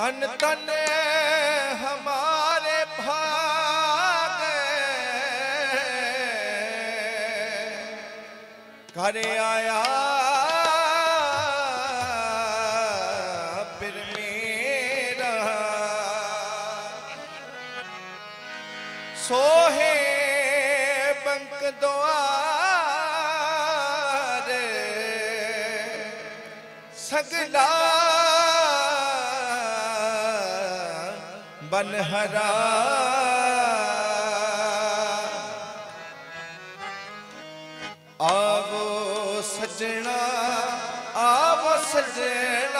ਤਨ ਤਨ ਹਮਾਰੇ ਭਾਗ ਘਰ ਆਇਆ ਬਿਨ ਮੇਰਾ ਸੋਹੇ ਬੰਕ ਦੁਆਰ ਸਗਲਾ ਬਨਹਰਾ ਆਵੋ ਸਜਣਾ ਆਵੋ ਸਜਣਾ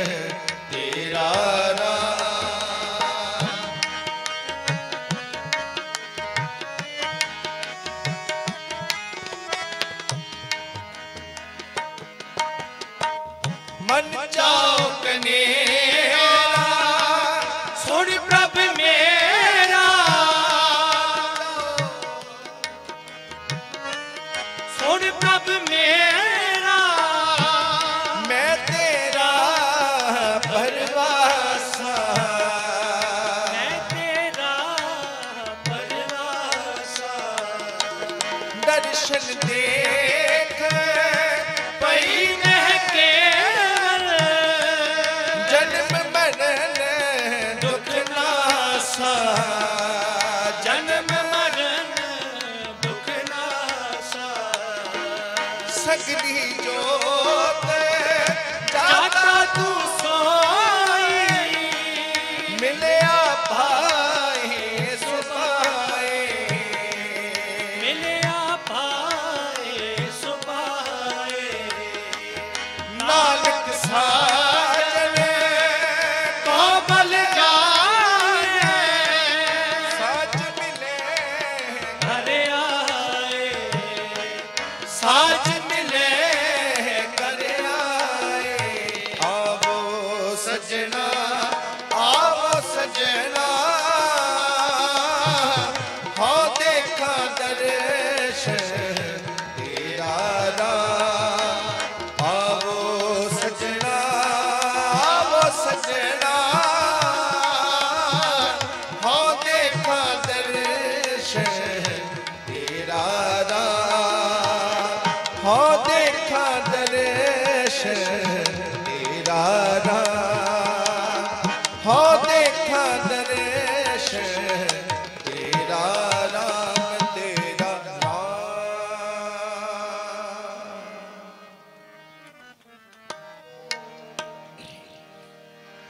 ਦਰਸ਼ਨ ਦੇਖ।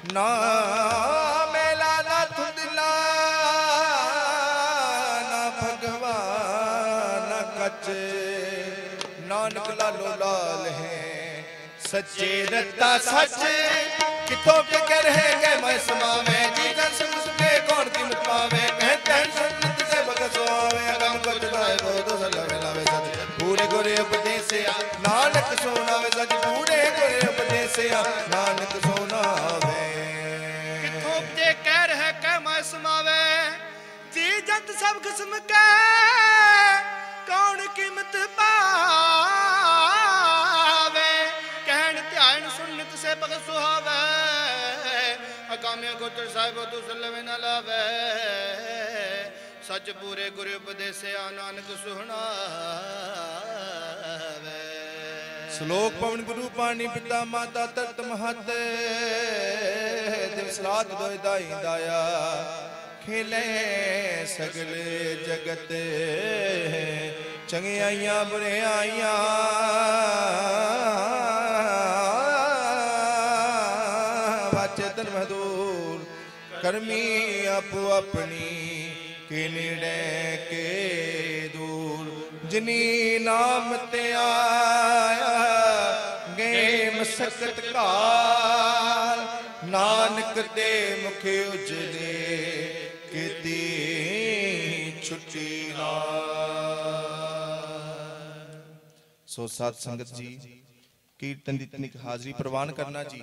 ਨਾ ਮੇਲਾ ਨਾ ਧੁੰਦਲਾ, ਨਾ ਭਗਵਾਨ ਨਾ ਨਾਨਕ ਲਾਲੋ ਲਾਲ ਹੈ, ਸੱਚੇ ਰਤਾ ਸੱਚ। ਕਿਥੋਂ ਕੇ ਹੈ ਕਿ ਮੈਂ ਸਮਾਵੇਂ, ਜੀ ਜਨ ਸੰਗ ਸੁਕੇ ਕੌਣ ਕੀਮਤ ਪਾਵੇ। ਕਹਿ ਤੈਨ ਸੰਤ ਸੇ ਬਖ ਸੁਆਵੇ ਅਗਮ ਕੋ ਜੁਦਾਏ ਬੋ ਦੋ ਸਲਾਵੇ ਲਾਵੇ ਸੱਚ। ਪੂਰੇ ਗੁਰੇ ਉਪਦੇਸਿਆ ਨਾਨਕ ਸੋਨਾਵੇ ਸੱਚ, ਪੂਰੇ ਗੁਰੇ ਉਪਦੇਸਿਆ ਸਭ ਕਿਸਮ ਕੈ, ਕੌਣ ਕੀਮਤ ਪਾਵੇ? ਕਹਿਣ ਧਿਆਨ ਸੁਨਤ ਸੇ ਭਗਤ ਸੁਹਾਵੇ। ਅਕਾਮਿਆ ਗੋਤਰ ਸਾਹਿਬ, ਤੂੰ ਸਲਵੇ ਨਾ ਲਾਵੇ। ਸੱਚ ਪੂਰੇ ਗੁਰੂ ਉਪਦੇਸਿਆ, ਨਾਨਕ ਸੁਹਣਾਵੇ। ਸ਼ਲੋਕ ਪਵਨ ਗੁਰੂ ਪਾਣੀ ਪਿਤਾ ਮਾਤਾ ਤਰਤ ਮਹਤ ਦਿਵ ਸਲਾਤ ਦੋਇ ਦਾਈ ਦਾਇਆ। ਖਿਲੇ ਸਗਲ ਜਗਤ ਚੰਗਿਆਈਆਂ ਬੁਰਿਆਈਆਂ। ਵਾਚੇ ਤਨ ਮਹਦੂਰ ਕਰਮੀ ਆਪੋ ਆਪਣੀ ਕੇ ਨੇੜੇ ਕੇ ਦੂਰ। ਜਿਨੀ ਨਾਮ ਤੇ ਆਇਆ ਗਏ ਮਸਕਤ ਕਾਲ। ਨਾਨਕ ਦੇ ਮੁਖ ਉਜਲੇ ਸੋ ਸਾਧ ਸੰਗਤ ਜੀ ਕੀਰਤਨ ਦੀ ਤਨਿਕ ਹਾਜ਼ਰੀ ਪ੍ਰਵਾਨ ਕਰਨਾ ਜੀ।